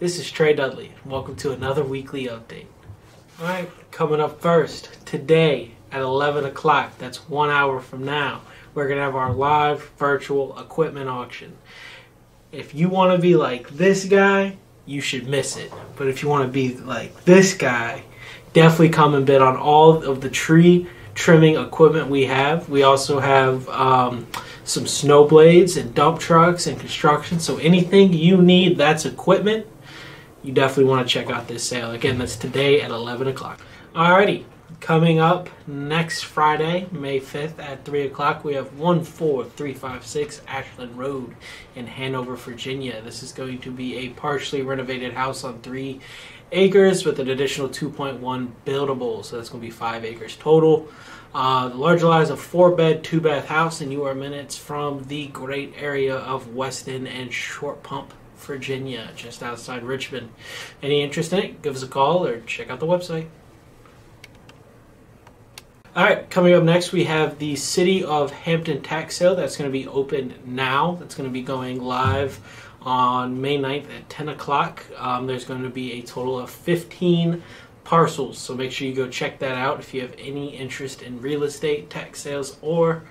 This is Trey Dudley. Welcome to another weekly update. All right, coming up first today at 11 o'clock. That's one hour from now. We're gonna have our live virtual equipment auction. If you want to be like this guy, you should miss it. But if you want to be like this guy, definitely come and bid on all of the tree trimming equipment we have. We also have um, some snow blades and dump trucks and construction. So anything you need that's equipment, you definitely want to check out this sale. Again, that's today at 11 o'clock. Alrighty, coming up next Friday, May 5th at 3 o'clock, we have 14356 Ashland Road in Hanover, Virginia. This is going to be a partially renovated house on three acres with an additional 2.1 buildable. So that's going to be five acres total. Uh, the large lot is a four bed, two bath house, and you are minutes from the great area of Weston and Short Pump, Virginia, just outside Richmond. Any interest in it? Give us a call or check out the website. All right, coming up next, we have the City of Hampton tax sale that's going to be open now. That's going to be going live on May 9th at 10 o'clock. Um, there's going to be a total of 15 parcels, so make sure you go check that out if you have any interest in real estate, tax sales, or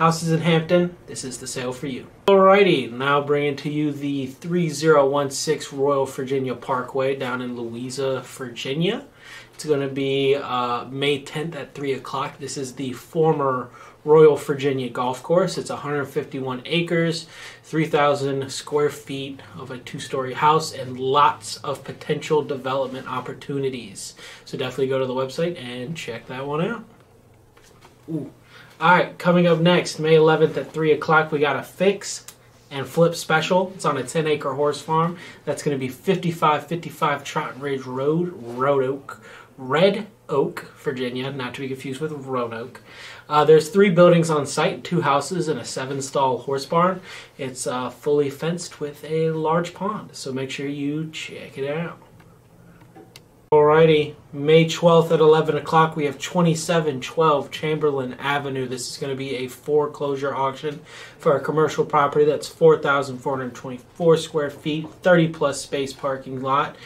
houses in Hampton. This is the sale for you. Alrighty, now bringing to you the 3016 Royal Virginia Parkway down in Louisa, Virginia. It's going to be uh, May 10th at 3 o'clock. This is the former Royal Virginia Golf Course. It's 151 acres, 3,000 square feet of a two story house, and lots of potential development opportunities. So definitely go to the website and check that one out. Ooh. All right, coming up next, May 11th at 3 o'clock, we got a fix and flip special. It's on a 10 acre horse farm. That's going to be 5555 Trotton Ridge Road, Road Oak, Red Oak, Virginia, not to be confused with Roanoke. Uh, there's three buildings on site, two houses and a seven stall horse barn. It's uh, fully fenced with a large pond, so make sure you check it out. Alrighty, May 12th at 11 o'clock, we have 2712 Chamberlayne Avenue. This is going to be a foreclosure auction for a commercial property that's 4,424 square feet, 30 plus space parking lot,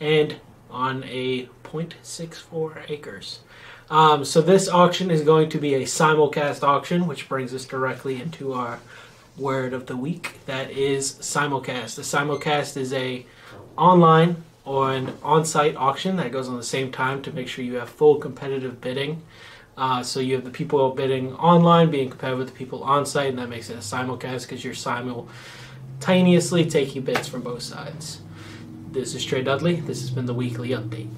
and on a 0.64 acres. Um, so this auction is going to be a simulcast auction, which brings us directly into our word of the week. That is simulcast. The simulcast is a online or an on-site auction that goes on the same time to make sure you have full competitive bidding. Uh, so you have the people bidding online being compared with the people on site, and that makes it a simulcast because you're simultaneously taking bids from both sides. This is Trey Dudley. This has been the weekly update.